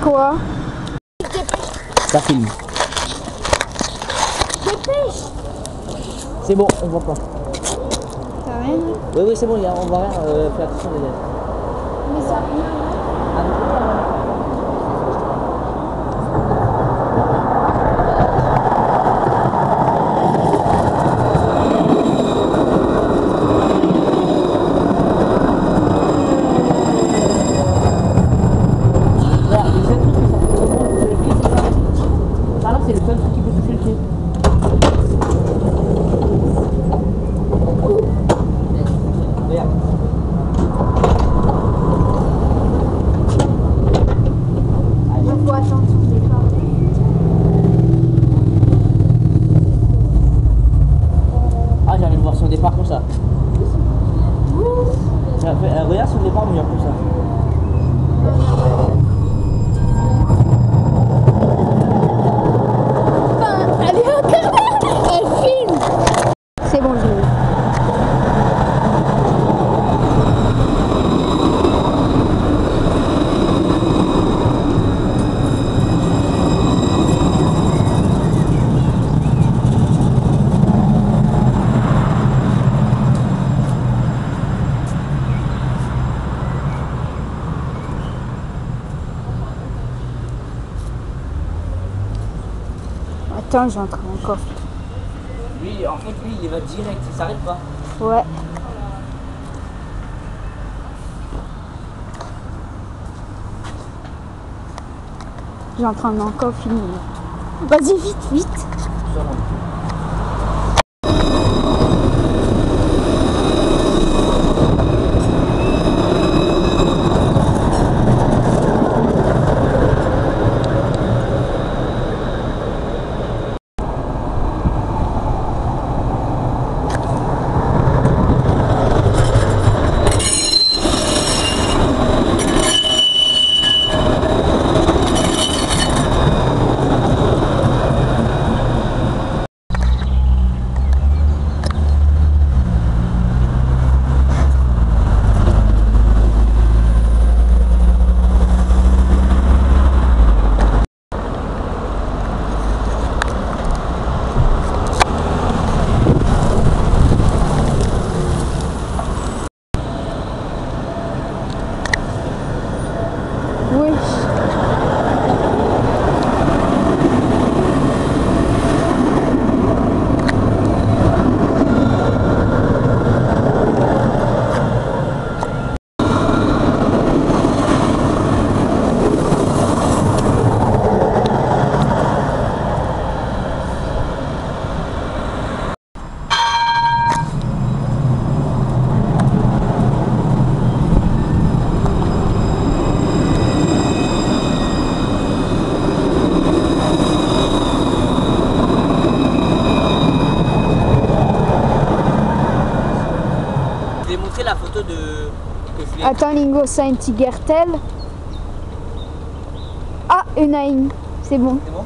quoi Ça filme. C'est bon, on voit pas. Ça rien hein Oui, oui, c'est bon, on voit rien. Euh, fais attention, les gars. Mais ça rien. Regarde son départ, mais genre comme ça. Enfin, allez encore Elle filme C'est bon, je l'ai vu. Attends, j'ai encore. Lui, en fait, lui, il va direct, il s'arrête pas. Ouais. J'ai en train d'encore filmer. Vas-y, vite, vite. Petit Gertel. Ah, une haine. C'est bon. C'est bon